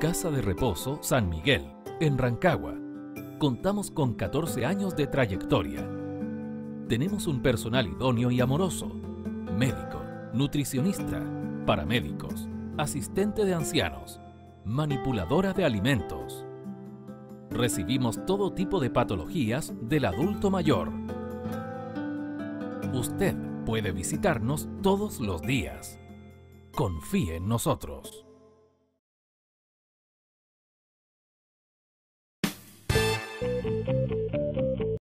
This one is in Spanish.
Casa de Reposo San Miguel, en Rancagua. Contamos con 14 años de trayectoria. Tenemos un personal idóneo y amoroso. Médico, nutricionista, paramédicos, asistente de ancianos, manipuladora de alimentos. Recibimos todo tipo de patologías del adulto mayor. Usted puede visitarnos todos los días. Confíe en nosotros. Música